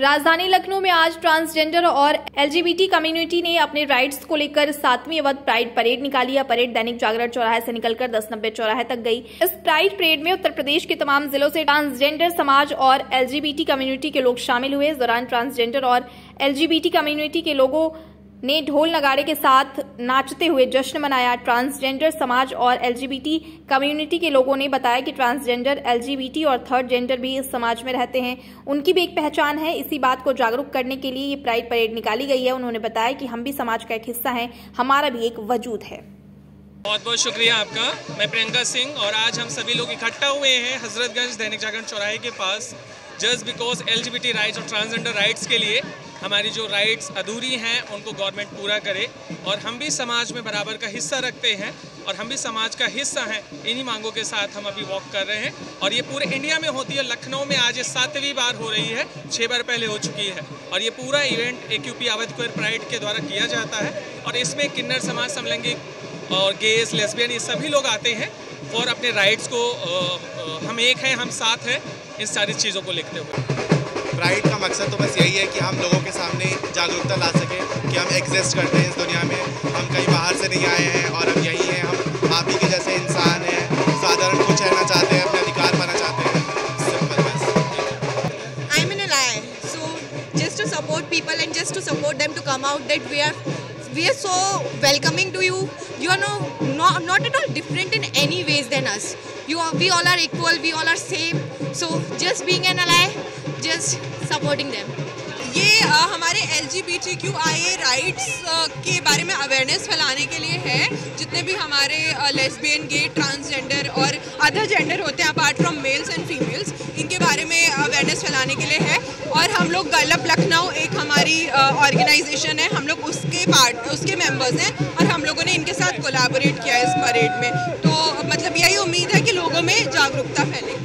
राजधानी लखनऊ में आज ट्रांसजेंडर और एलजीबीटी कम्युनिटी ने अपने राइट्स को लेकर सातवीं अवध प्राइड परेड निकाली यह परेड दैनिक जागरण चौराहे से निकलकर दस नब्बे चौराहे तक गई। इस प्राइड परेड में उत्तर प्रदेश के तमाम जिलों से ट्रांसजेंडर समाज और एलजीबीटी कम्युनिटी के लोग शामिल हुए। इस दौरान ट्रांसजेंडर और एलजीबीटी कम्युनिटी के लोगों ने ढोल नगाड़े के साथ नाचते हुए जश्न मनाया। ट्रांसजेंडर समाज और एलजीबीटी कम्युनिटी के लोगों ने बताया कि ट्रांसजेंडर, एलजीबीटी और थर्ड जेंडर भी इस समाज में रहते हैं। उनकी भी एक पहचान है। इसी बात को जागरूक करने के लिए ये प्राइड परेड निकाली गई है। उन्होंने बताया कि हम भी समाज का एक हिस्सा है। हमारा भी एक वजूद है। बहुत बहुत शुक्रिया आपका। मैं प्रियंका सिंह और आज हम सभी लोग इकट्ठा हुए हैं हजरतगंज दैनिक जागरण चौराहे के पास जस्ट बिकॉज़ एल राइट्स और ट्रांसजेंडर राइट्स के लिए। हमारी जो राइट्स अधूरी हैं, उनको गवर्नमेंट पूरा करे और हम भी समाज में बराबर का हिस्सा रखते हैं और हम भी समाज का हिस्सा हैं। इन्हीं मांगों के साथ हम अभी वॉक कर रहे हैं और ये पूरे इंडिया में होती है। लखनऊ में आज ये सातवीं बार हो रही है छः बार पहले हो चुकी है और ये पूरा event A Q P Awadh pride के द्वारा किया जाता है और इसमें किन्नर समाज समलैंगिक और गेस लेस्बियन ये सभी लोग आते हैं और अपने राइट्स को हम एक हैं, हम साथ हैं, इन सारी चीज़ों को लिखते हुए। राइट का मकसद तो बस यही है कि हम लोगों के सामने जागरूकता ला सकें कि हम एग्जिस्ट करते हैं इस दुनिया में। हम कहीं बाहर से नहीं आए हैं और हम यही हैं। हम आप ही के जैसे इंसान हैं। साधारण कुछ रहना चाहते हैं, अपने अधिकार पाना चाहते हैं। सिंपल बस। I mean so just to support people and just to support them to come out that we are we are so welcoming to you you are no not at all different in any ways than us you we all are equal we all are same so just being an ally just supporting them. ये आ, हमारे L G B T Q I A rights के बारे में awareness फैलाने के लिए है। जितने भी हमारे लेस्बियन गे ट्रांसजेंडर और अदर जेंडर होते हैं apart from males and females इनके बारे में अवेयरनेस फैलाने के लिए है। और हम लोग गलप लखनऊ एक हमारी ऑर्गेनाइजेशन है। हम लोग उसके पार्ट उसके मेंबर्स हैं और हम लोगों ने इनके साथ कोलाबोरेट किया है इस परेड में। तो मतलब यही उम्मीद है कि लोगों में जागरूकता फैलेगी